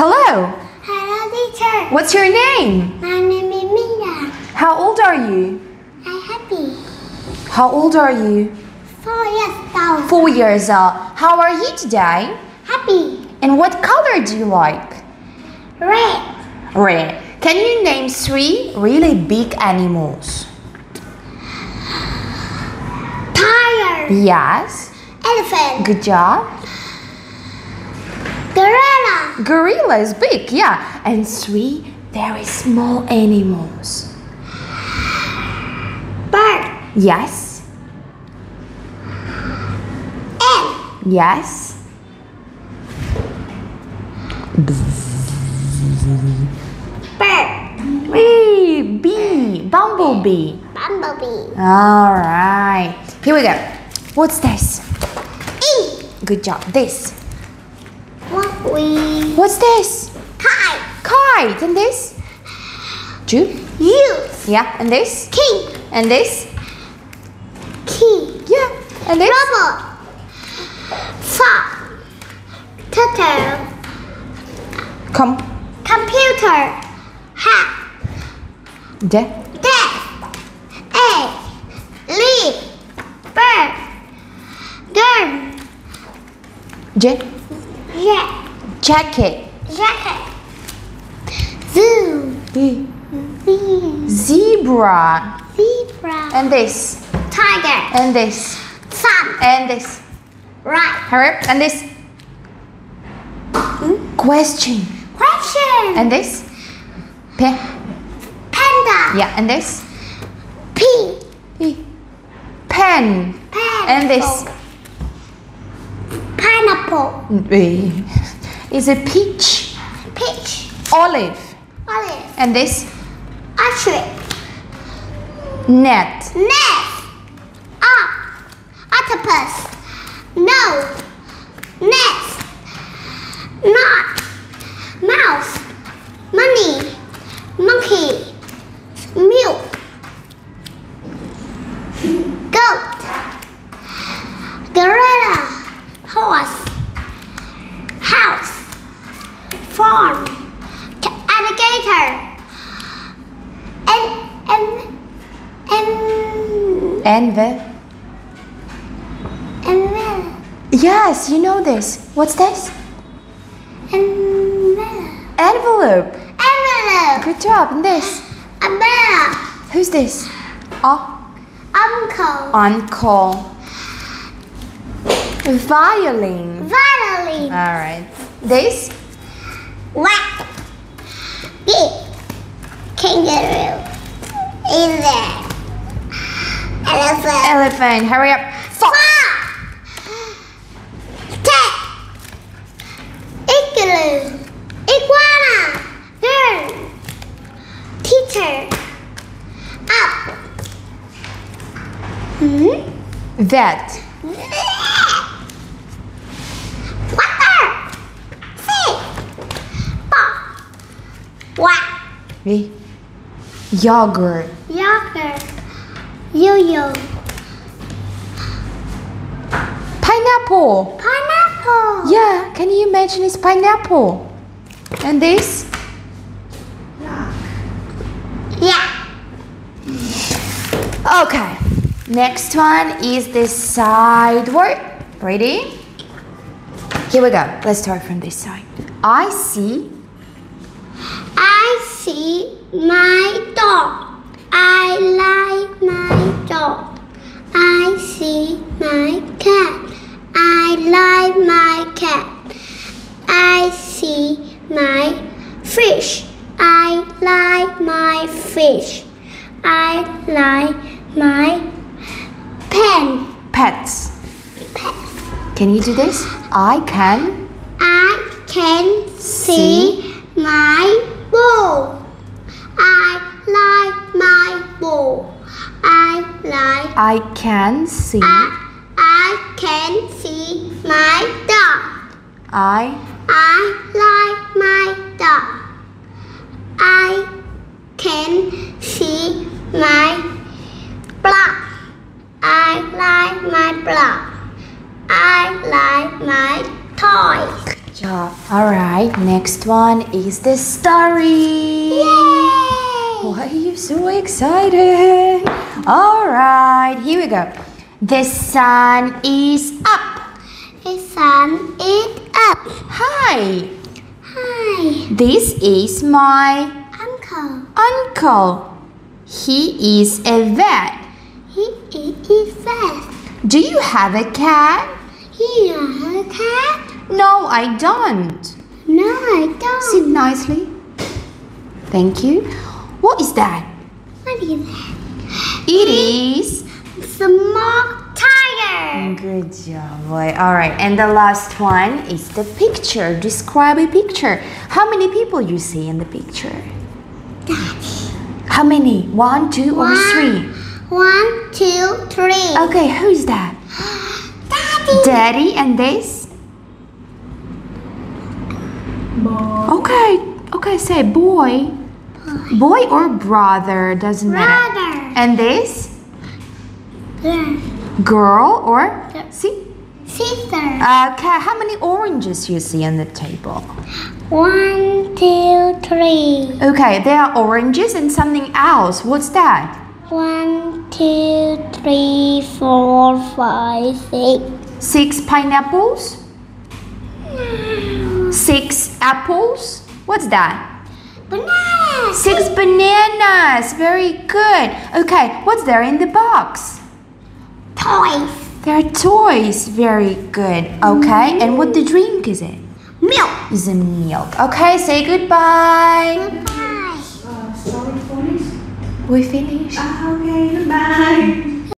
Hello. Hello, teacher. What's your name? My name is Mia. How old are you? I'm happy. How old are you? Four years old. Four years old. How are you today? Happy. And what color do you like? Red. Red. Can you name three really big animals? Tiger. Yes. Elephant. Good job. Gorilla. Is big, yeah. And three very small animals. Bird. Yes. Ant. Yes. Bird. Wee, bee, bumblebee. Bumblebee. All right. Here we go. What's this? E. Good job. This. We. What's this? Kite. Kite. And this? Two. Use. Yeah. And this? King. And this? Key. Yeah. And this? Robot. Fox. Turtle. Come. Computer. Hat. De. Death. Egg. Leaf. Bird. Gun. Je. Jet. Jacket. Jacket. Zoo. Bee. Zebra. Zebra. And this. Tiger. And this. Sun. And this. Right. Hurry up. And this. Hmm? Question. Question. And this? Pen. Panda. Yeah. And this? P. P. Pen. Pen. And this? Pineapple. Eh. Is it peach? Peach. Olive. Olive. And this? Ostrich. Net. Net. Up. Octopus. No. And umbrella. Yes, you know this. What's this? Umbrella. Envelope. Envelope. Good job. And this? Umbrella. Who's this? Oh, Uncle. uncle. Violin. Violin. All right. This? What? Big. Kangaroo. In there. Elephant. Elephant. Hurry up. Fox. Cat. Igloo. Iguana. Girl. Teacher. Up. Hmm? Vet. Water. Fish. Pop. Whack. V. Yogurt. Yogurt. Yo-yo. Pineapple. Pineapple. Yeah, can you imagine it's pineapple? And this? Yeah. Okay. Next one is this side word. Ready? Here we go. Let's start from this side. I see. I see my dog. I like my dog. I see my cat. I like my cat. I see my fish. I like my fish. I like my pen. Pets. Pets. Can you do this? I can. I can see my ball. I like my ball. I like. I can see. I can see my dog. I I like my dog. I can see my block. I like my block. I like my toys. job. All right. right, next one is the story. Yay! Why are you so excited? All right, here we go. The sun is up. The sun is up. Hi, Hi, this is my uncle. uncle. He is a vet. He is fast. Do you have a cat? Has a cat. No, I don't. No, I don't. Sit nicely. Thank you. What is that? What is that? It is. Small. Good job, boy. All right, and the last one is the picture. Describe a picture. How many people you see in the picture? Daddy. How many? One, two, or One. three? One, two, three. Okay, who's that? Daddy. Daddy and this? Boy. Okay, okay, say boy. Boy or brother, doesn't matter. Brother. And this? Girl. Girl or? See? Sister. Okay, how many oranges you see on the table? One, two, three. Okay, there are oranges and something else. What's that? One, two, three, four, five, six. Six pineapples? Six apples? What's that? Banana. Six bananas. Very good. Okay, what's there in the box? Toys. There are toys. Very good. Okay, and what the drink is it? Milk. Is it milk. Okay, say goodbye. Goodbye. Uh, sorry. We finished. Ah, okay, goodbye.